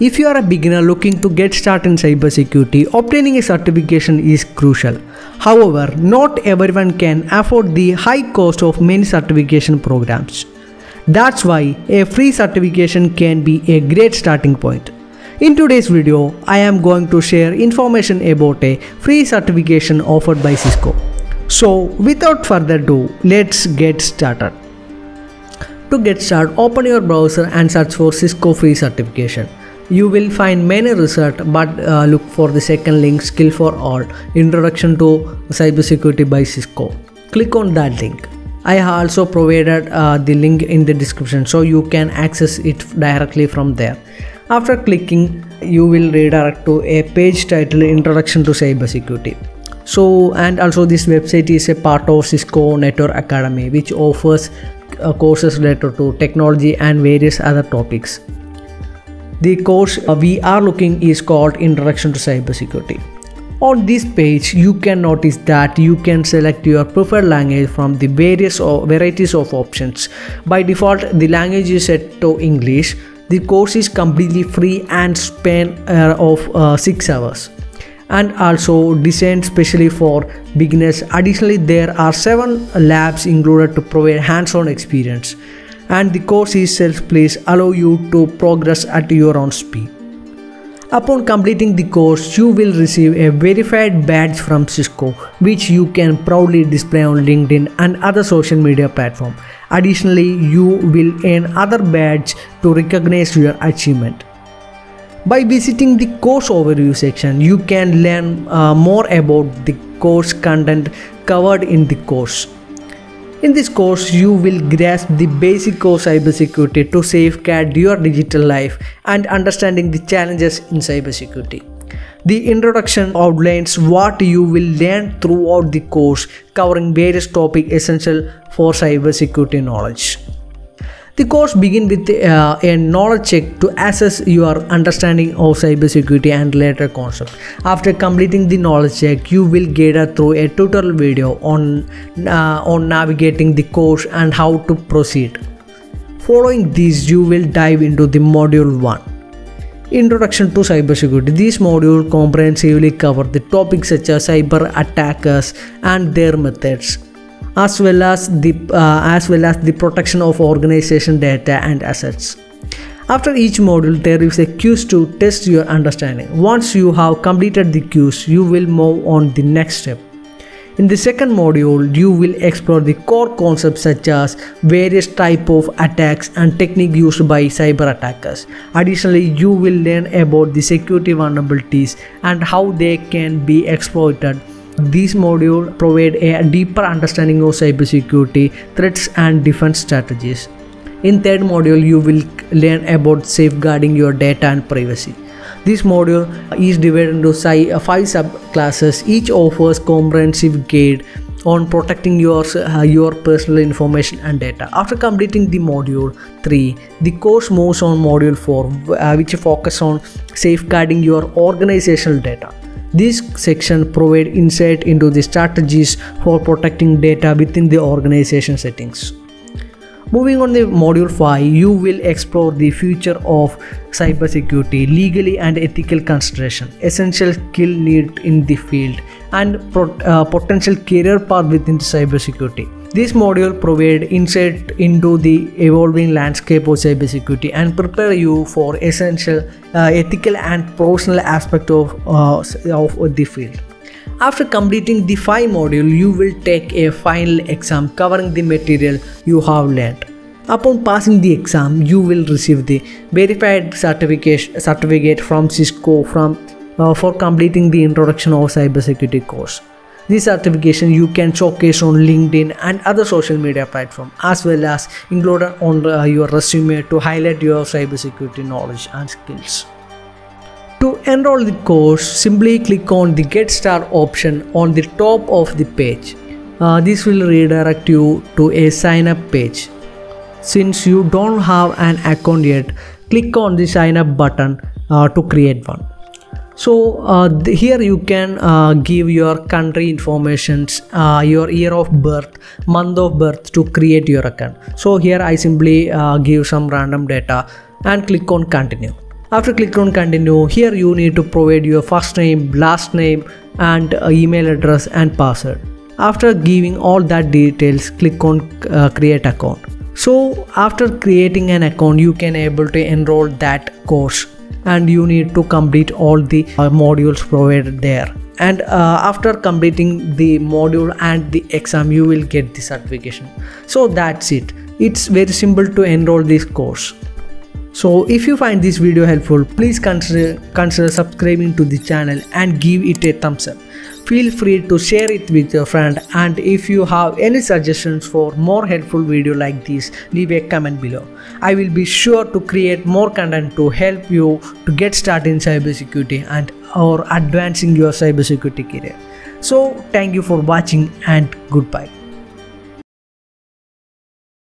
If you are a beginner looking to get started in cybersecurity, obtaining a certification is crucial. However, not everyone can afford the high cost of many certification programs. That's why a free certification can be a great starting point. In today's video, I am going to share information about a free certification offered by Cisco. So, without further ado, let's get started. To get started, open your browser and search for Cisco free certification. You will find many results, but uh, look for the second link Skill for All Introduction to Cybersecurity by Cisco. Click on that link. I also provided uh, the link in the description so you can access it directly from there. After clicking, you will redirect to a page titled Introduction to Cybersecurity. So, and also this website is a part of Cisco Network Academy, which offers uh, courses related to technology and various other topics. The course uh, we are looking is called Introduction to Cybersecurity. On this page, you can notice that you can select your preferred language from the various or varieties of options. By default, the language is set to English. The course is completely free and span uh, of uh, 6 hours and also designed specially for beginners. Additionally, there are 7 labs included to provide hands-on experience and the course itself plays allow you to progress at your own speed. Upon completing the course, you will receive a verified badge from Cisco, which you can proudly display on LinkedIn and other social media platforms. Additionally, you will earn other badges to recognize your achievement. By visiting the course overview section, you can learn uh, more about the course content covered in the course. In this course, you will grasp the basic of cybersecurity to safeguard your digital life and understanding the challenges in cybersecurity. The introduction outlines what you will learn throughout the course, covering various topics essential for cybersecurity knowledge. The course begins with uh, a knowledge check to assess your understanding of cybersecurity and related concepts. After completing the knowledge check, you will gather through a tutorial video on, uh, on navigating the course and how to proceed. Following this, you will dive into the module 1. Introduction to Cybersecurity. This module comprehensively covers the topics such as cyber attackers and their methods, as well as the uh, as well as the protection of organization data and assets. After each module there is a quiz to test your understanding. Once you have completed the quiz you will move on the next step. In the second module you will explore the core concepts such as various type of attacks and technique used by cyber attackers. Additionally you will learn about the security vulnerabilities and how they can be exploited these modules provide a deeper understanding of cybersecurity threats and defense strategies. In third module, you will learn about safeguarding your data and privacy. This module is divided into five subclasses. Each offers comprehensive guide on protecting your uh, your personal information and data. After completing the module 3, the course moves on module 4, uh, which focus on safeguarding your organizational data. This section provides insight into the strategies for protecting data within the organization settings. Moving on the module 5, you will explore the future of cybersecurity, legally and ethical consideration, essential skill need in the field, and uh, potential career path within cybersecurity. This module provides insight into the evolving landscape of cybersecurity and prepare you for essential uh, ethical and professional aspect of, uh, of the field. After completing the five module, you will take a final exam covering the material you have learned. Upon passing the exam, you will receive the verified certificate certificate from Cisco from uh, for completing the introduction of cybersecurity course. This certification you can showcase on LinkedIn and other social media platforms as well as include on uh, your resume to highlight your cybersecurity knowledge and skills. To enroll the course, simply click on the Get Start option on the top of the page. Uh, this will redirect you to a sign up page. Since you don't have an account yet, click on the sign up button uh, to create one so uh, here you can uh, give your country informations uh, your year of birth month of birth to create your account. So here i simply uh, give some random data and click on continue. After click on continue here you need to provide your first name last name and uh, email address and password. After giving all that details click on uh, create account. So after creating an account you can able to enroll that course and you need to complete all the uh, modules provided there. And uh, after completing the module and the exam you will get the certification. So that's it. It's very simple to enroll this course. So if you find this video helpful please consider consider subscribing to the channel and give it a thumbs up feel free to share it with your friend. And if you have any suggestions for more helpful video like this leave a comment below. I will be sure to create more content to help you to get started in cybersecurity and or advancing your cybersecurity career. So thank you for watching and goodbye